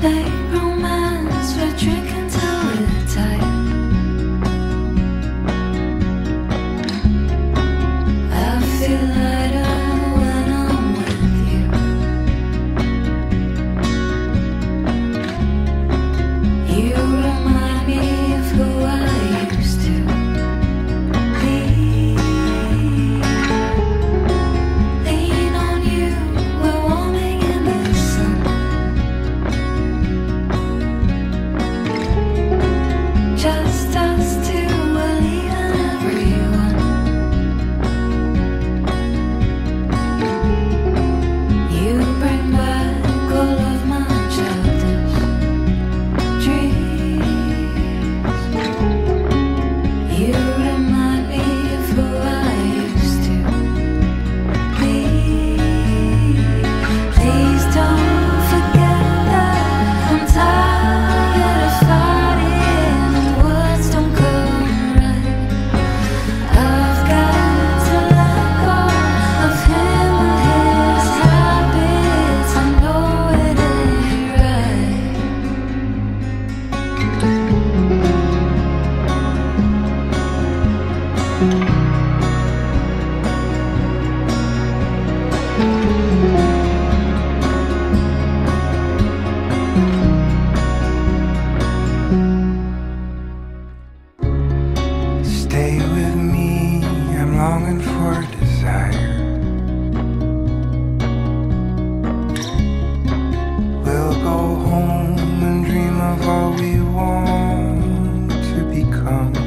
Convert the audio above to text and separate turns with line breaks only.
They romance we're tricking.
longing for desire. We'll go home and dream of all we want to become.